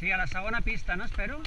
Sí, a la segona pista, no? Espero.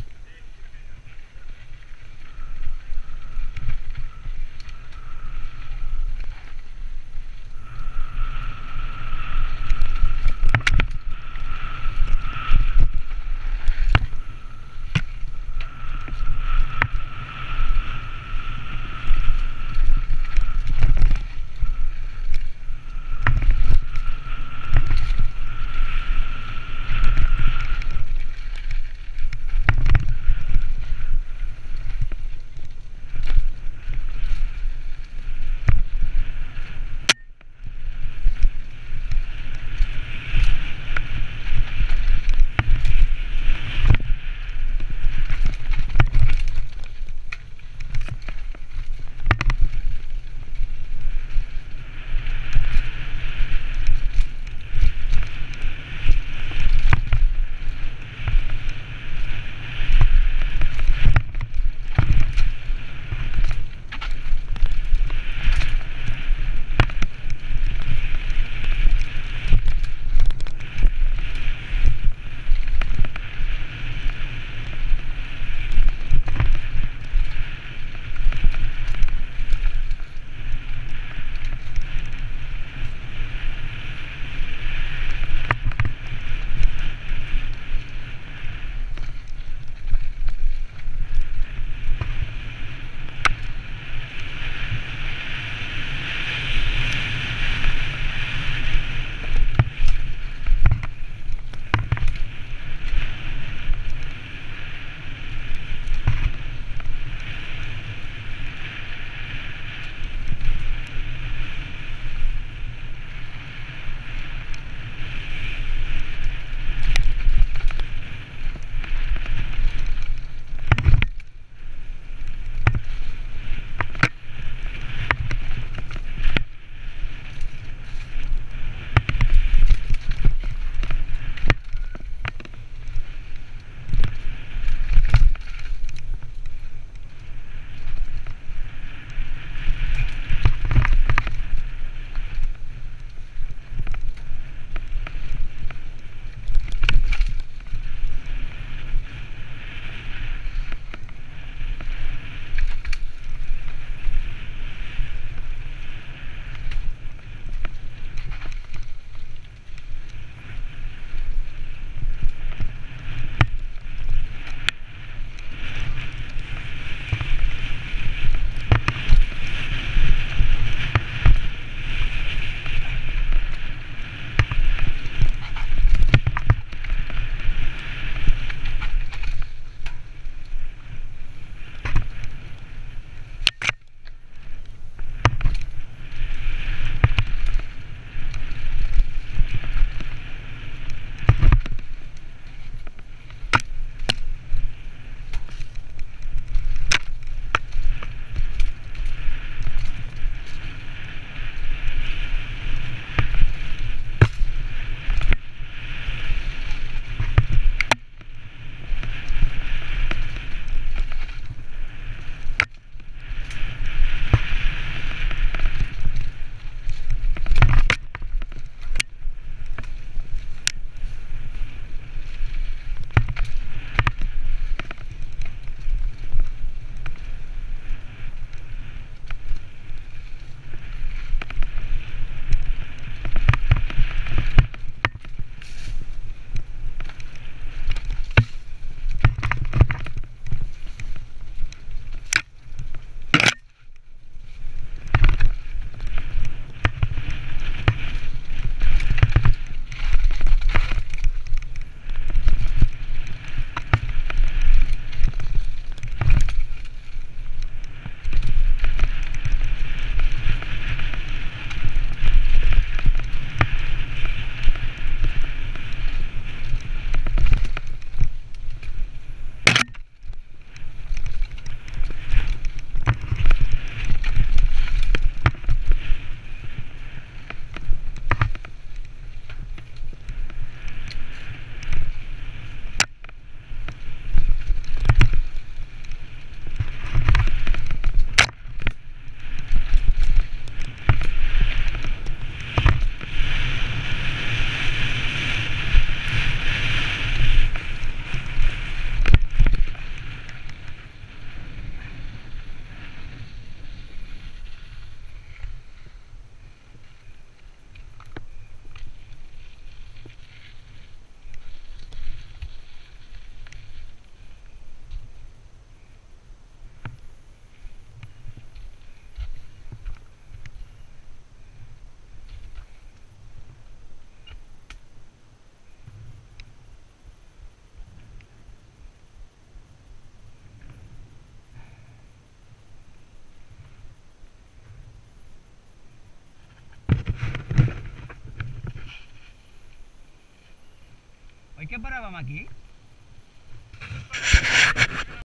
estábamos aquí?